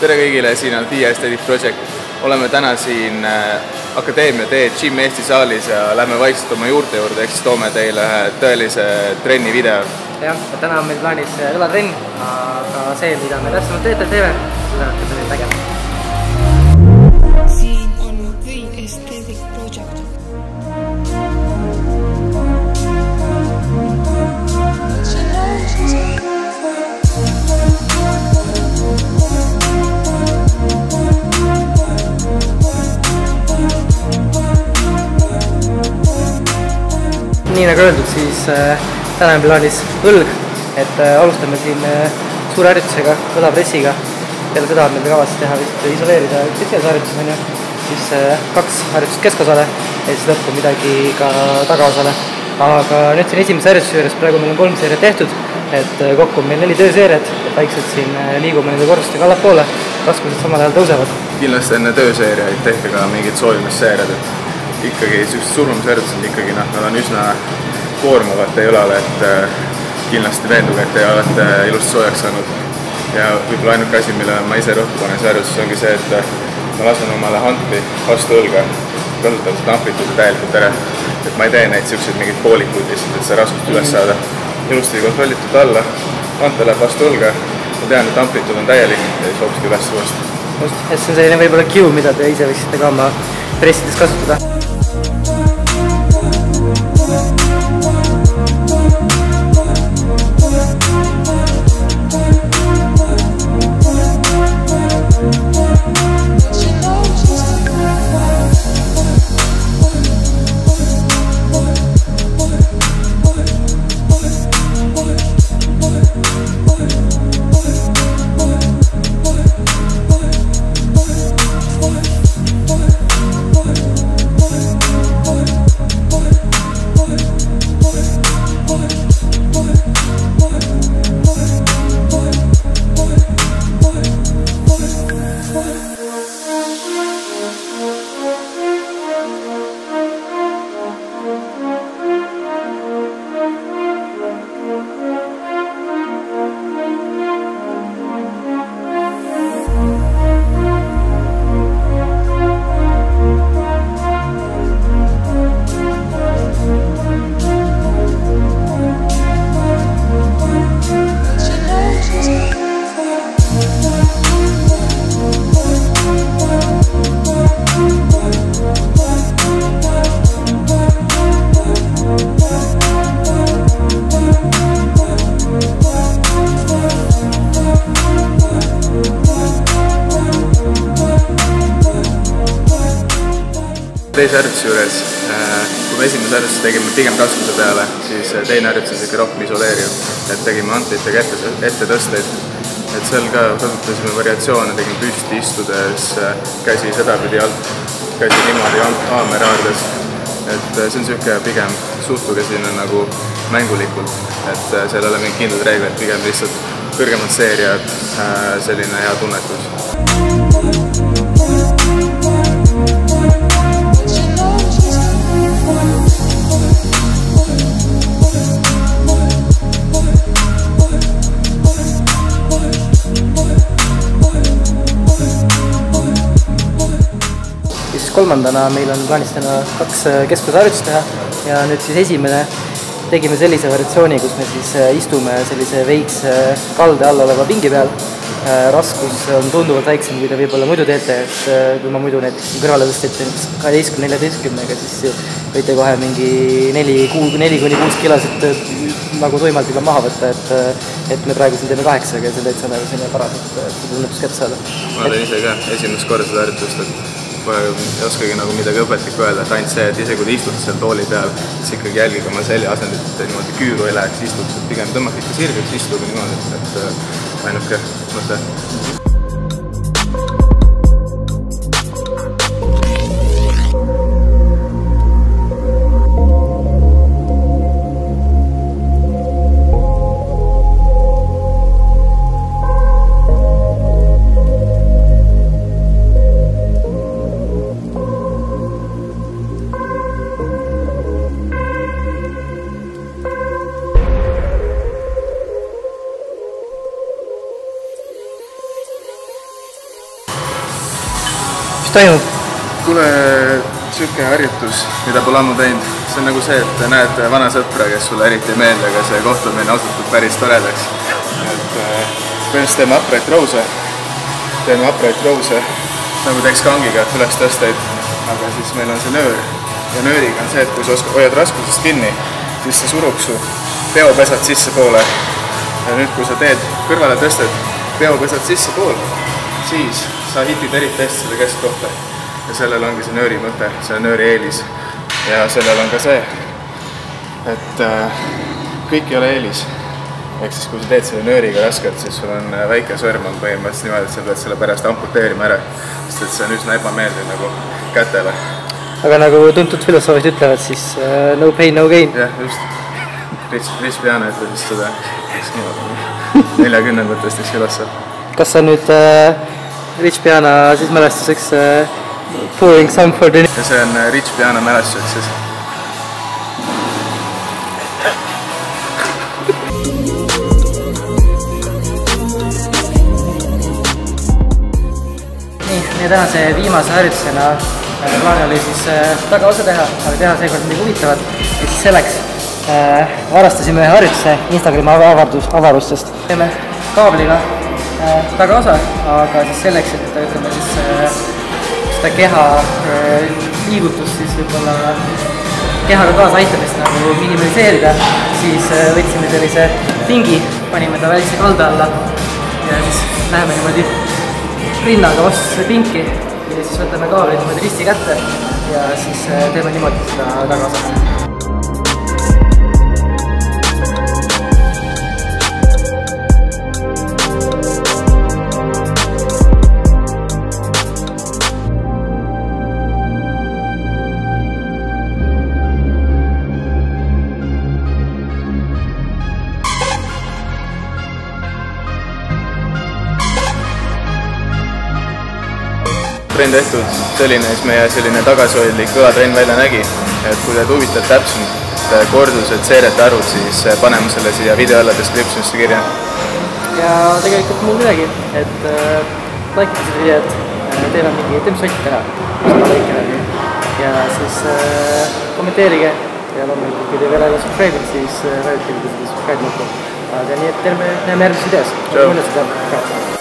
tere kõigile, siin on FIA Aesthetic Project. oleme täna siin äh, Akadeemia D Gym Eesti saalis ja lähme vaikselt oma juurte juurde, ehk siis toome teile ühe tõelise trenni video. jah, täna on meil plaanis õlatrenn, aga see, mida me täpsemalt teete, teeme, seda hakkate nüüd nägema. Nii nagu öeldud, siis äh, täna on plaanis õlg, et äh, alustame siin äh, suure harjutusega, õlapressiga. peale seda on meil kavas teha vist isoleerida üks esimese harjutus on ju, siis kaks harjutust keskosale ja siis lõppu midagi ka tagaosale. aga nüüd siin esimese harjutuse juures, praegu meil on kolm seeriat tehtud, et kokku on meil neli tööseeriat, et vaikselt siin liigume nende kordustega allapoole, raskused samal ajal tõusevad. kindlasti enne tööseeriaid tehke ka mingid soovimisseeriad, et ikkagi niisugused surmamisharjutused ikkagi noh, nad on üsna koormavad teie õlale, et äh, kindlasti veenduge, et te olete ilusti soojaks saanud. ja võib-olla ainuke asi, millele ma ise rõhku panen see harjutus, ongi see, et äh, ma lasen omale hantli vastu õlga, kasutan seda amplituudi täielikult ära. et ma ei tee neid niisuguseid mingeid poolikuid lihtsalt, et seda raskust üles saada. ilusti kontrollitud alla, hantel läheb vastu õlga, ma tean, et amplituud on täielik ja siis hoopis üles uuesti. just, et see on selline võib-olla cue, mida te ise võiksite ka oma pressides kasutada. Teise harjutuse juures, kui me esimese harjutuse tegime pigem taskuse peale, siis teine harjutus on niisugune rohkem isoleeriv, et tegime antlitega ette, ettetõsteid. et seal ka kasutasime variatsioone, tegime püsti istudes, käsi sedapidi alt, käsi niimoodi haamri haardes. et see on niisugune pigem, suhtuge sinna nagu mängulikult, et seal ei ole mingeid kindlaid reegleid, pigem lihtsalt kõrgemad seeriad, selline hea tunnetus. Kolmandana meil on plaanis täna kaks äh, keskusharjutust teha ja nüüd siis esimene tegime sellise variatsiooni, kus me siis äh, istume sellise veits äh, kalde all oleva pingi peal. raskus on tunduvalt väiksem, kui te võib-olla muidu teete, et kui ma muidu näiteks kõrvale tõstate kaheteistkümne, neljateistkümnega, siis võite kohe mingi neli, kuu, neli kuni kuus kilosit nagu tuimalt juba maha võtta, et et me praegu siin teeme kaheksaga ja see on täitsa nagu selline paras, et tunnetust kätte saada. ma teen ise ka esimest korda seda harjutust, et ei oskagi nagu midagi õpetlikku öelda, et ainult see, et isegi kui te istute seal tooli peal, siis ikkagi jälgige oma selja asendit, et te niimoodi küüru ei läheks istuks, et pigem tõmmake ikka sirgeks, istuge niimoodi, et äh, ainuke mõte. Mis toimub? kuule, sihuke harjutus, mida pole ammu teinud, see on nagu see, et näed vana sõpra, kes sulle eriti ei meeldi, aga see kohtumine osutub päris toredaks. et äh, põhimõtteliselt teeme hapraid rouse, teeme hapraid rouse nagu teeks kangiga ülestõsteid, aga siis meil on see nöör ja nööriga on see, et kui sa oskad, hoiad raskusest kinni, siis see surub su peopesad sissepoole. ja nüüd, kui sa teed kõrvaletõsted peopesad sissepoole, siis sa hitid eriti hästi seda keskkohta ja sellel ongi see nööri mõte, see nööri eelis. ja sellel on ka see, et äh, kõik ei ole eelis. ehk siis, kui sa teed selle nööriga raskelt, siis sul on äh, väike sõrm on põhimõtteliselt niimoodi, et sa pead selle pärast amputeerima ära, sest et see on üsna ebameeldiv nagu kätele. aga nagu tuntud filosoofid ütlevad, siis uh, no pain, no gain. jah, just. Rich, Rich Piana ütles seda, eks niimoodi, neljakümnendatest üks filosoof. kas sa nüüd uh, Rich Piana siis mälestuseks uh, pouring some for the ja see on äh, Rich Piana mälestuseks siis. nii, meie tänase viimase harjutusena äh, plaan oli siis tagaosa teha, aga teha seekord midagi huvitavat. ja siis selleks varastasime ühe harjutuse Instagrami avardus, avarustest. teeme kaabliga tagaosa, aga siis selleks, et ütleme siis äh, seda keha äh, liigutust siis võib-olla kehaga kaasaaitamist nagu minimaliseerida, siis äh, võtsime sellise pingi, panime ta väikse kalda alla ja siis läheme niimoodi rinnaga vastu pinki ja siis võtame kaabli niimoodi risti kätte ja siis äh, teeme niimoodi seda tagaosat. Trenn tehtud, selline siis meie selline tagasihoidlik kõlatrenn välja nägi. et kui teid huvitab täpsemad kordused, seeriate arvud, siis paneme selle siia video alla description'isse kirja. ja tegelikult mul midagi, et äh, like ida seda videot äh,, on mingi, teeme täna, sama väike nagu. ja siis äh, kommenteerige ja loomulikult, kui te veel ei ole subscribe inud, siis äh, vajutage seda subscribe nuppu. aga nii, et terve, näeme järgmises videos. Mõnusat päeva.